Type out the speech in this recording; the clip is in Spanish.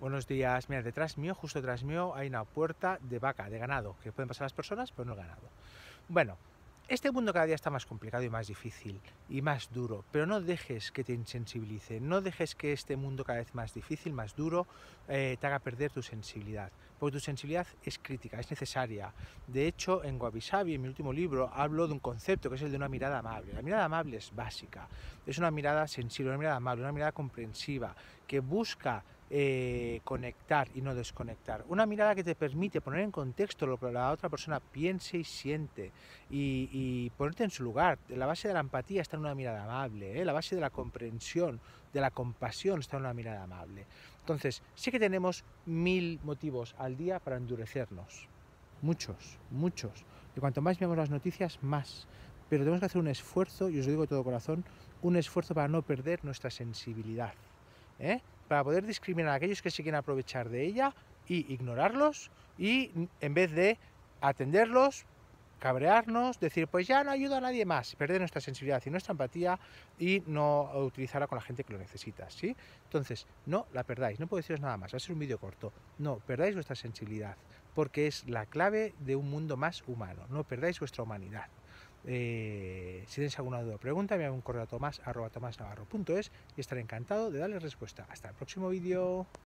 Buenos días, mira, detrás mío, justo detrás mío, hay una puerta de vaca, de ganado, que pueden pasar las personas, pero no el ganado. Bueno, este mundo cada día está más complicado y más difícil y más duro, pero no dejes que te insensibilice, no dejes que este mundo cada vez más difícil, más duro, eh, te haga perder tu sensibilidad, porque tu sensibilidad es crítica, es necesaria. De hecho, en Wabi en mi último libro, hablo de un concepto que es el de una mirada amable. La mirada amable es básica, es una mirada sensible, una mirada amable, una mirada comprensiva, que busca eh, conectar y no desconectar. Una mirada que te permite poner en contexto lo que la otra persona piense y siente y, ponerte en su lugar. La base de la empatía está en una mirada amable, ¿eh? la base de la comprensión, de la compasión está en una mirada amable. Entonces, sí que tenemos mil motivos al día para endurecernos. Muchos, muchos. Y cuanto más veamos las noticias, más. Pero tenemos que hacer un esfuerzo, y os lo digo de todo corazón, un esfuerzo para no perder nuestra sensibilidad. ¿eh? Para poder discriminar a aquellos que se quieren aprovechar de ella y ignorarlos y en vez de atenderlos, cabrearnos, decir pues ya no ayuda a nadie más, perder nuestra sensibilidad y nuestra empatía y no utilizarla con la gente que lo necesita, ¿sí? Entonces, no la perdáis, no puedo deciros nada más, va a ser un vídeo corto, no, perdáis vuestra sensibilidad, porque es la clave de un mundo más humano, no perdáis vuestra humanidad. Eh, si tenéis alguna duda o pregunta, me un correo a tomás, y estaré encantado de darles respuesta. Hasta el próximo vídeo.